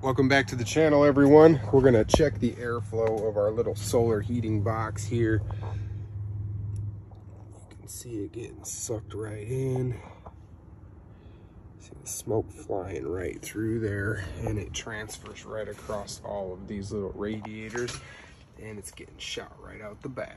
Welcome back to the channel, everyone. We're gonna check the airflow of our little solar heating box here. You can see it getting sucked right in. See the smoke flying right through there and it transfers right across all of these little radiators and it's getting shot right out the back.